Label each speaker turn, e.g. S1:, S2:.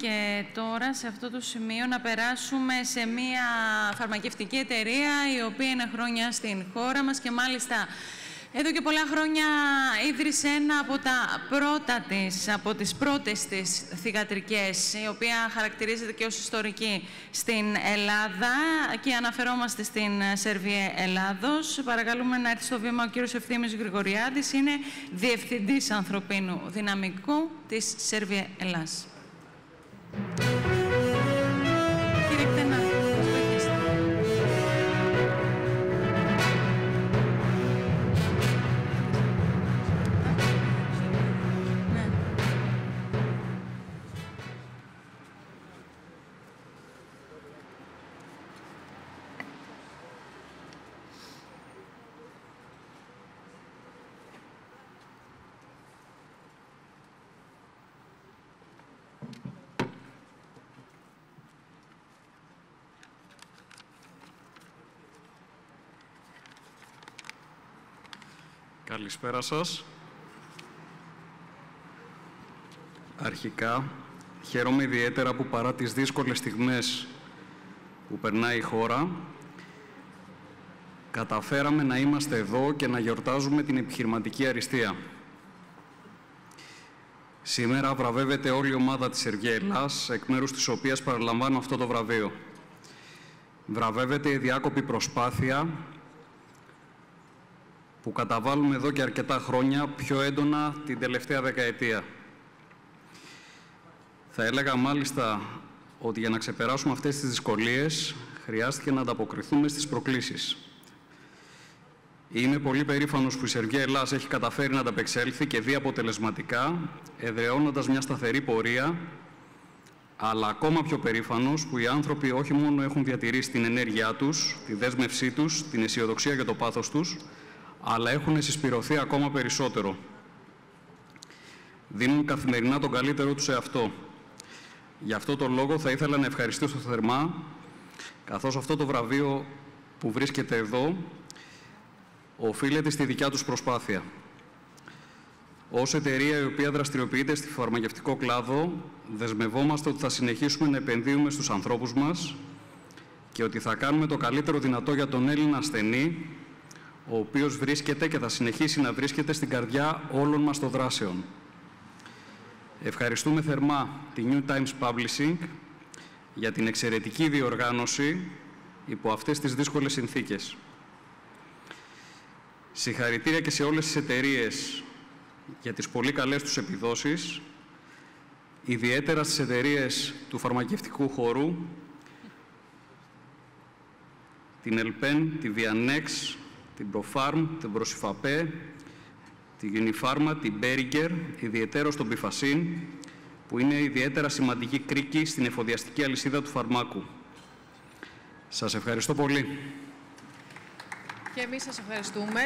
S1: Και τώρα σε αυτό το σημείο να περάσουμε σε μια φαρμακευτική εταιρεία η οποία είναι χρόνια στην χώρα μας και μάλιστα εδώ και πολλά χρόνια ίδρυσε ένα από τα πρώτα της, από τις πρώτες της θηγατρικές, η οποία χαρακτηρίζεται και ως ιστορική στην Ελλάδα και αναφερόμαστε στην Σερβία Ελλάδος. Παρακαλούμε να έρθει στο βήμα ο κύριος Ευθύμης Γρηγοριάδης, είναι Διευθυντής Ανθρωπίνου Δυναμικού της Σερβία Ελλάς.
S2: Καλησπέρα σας. Αρχικά, χαίρομαι ιδιαίτερα που παρά τις δύσκολες στιγμές που περνάει η χώρα, καταφέραμε να είμαστε εδώ και να γιορτάζουμε την επιχειρηματική αριστεία. Σήμερα βραβεύεται όλη η ομάδα της Σεργία Ελλάς, εκ μέρους της οποίας παραλαμβάνω αυτό το βραβείο. Βραβεύεται η διάκοπη προσπάθεια που καταβάλουμε εδώ και αρκετά χρόνια, πιο έντονα την τελευταία δεκαετία. Θα έλεγα μάλιστα ότι για να ξεπεράσουμε αυτές τις δυσκολίες χρειάστηκε να ανταποκριθούμε στις προκλήσεις. Είμαι πολύ περήφανος που η Σερβία Ελλάς έχει καταφέρει να ανταπεξέλθει και δει αποτελεσματικά, εδραιώνοντας μια σταθερή πορεία, αλλά ακόμα πιο περήφανος που οι άνθρωποι όχι μόνο έχουν διατηρήσει την ενέργειά τους, τη δέσμευσή τους, την αισιοδοξία και το πάθος τους, αλλά έχουν συσπηρωθεί ακόμα περισσότερο. Δίνουν καθημερινά τον καλύτερό τους σε αυτό. Γι' αυτό το λόγο θα ήθελα να ευχαριστήσω θερμά, καθώς αυτό το βραβείο που βρίσκεται εδώ οφείλεται στη δικιά τους προσπάθεια. Ως εταιρεία η οποία δραστηριοποιείται στη φαρμακευτικό κλάδο, δεσμευόμαστε ότι θα συνεχίσουμε να επενδύουμε στους ανθρώπους μας και ότι θα κάνουμε το καλύτερο δυνατό για τον Έλληνα ασθενή ο οποίος βρίσκεται και θα συνεχίσει να βρίσκεται στην καρδιά όλων μας των δράσεων. Ευχαριστούμε θερμά τη New Times Publishing για την εξαιρετική διοργάνωση υπό αυτές τις δύσκολες συνθήκες. Συγχαρητήρια και σε όλες τις εταιρείες για τις πολύ καλές τους επιδόσεις, ιδιαίτερα στις εταιρείες του φαρμακευτικού χώρου, την Ελπέν, τη Vianex, την Profarm, την Προσυφαπέ, την Unifarma, την Beringer, ιδιαίτερα στον Πιφασίν, που είναι ιδιαίτερα σημαντική κρίκη στην εφοδιαστική αλυσίδα του φαρμάκου. Σας ευχαριστώ πολύ.
S3: Και εμείς σας ευχαριστούμε.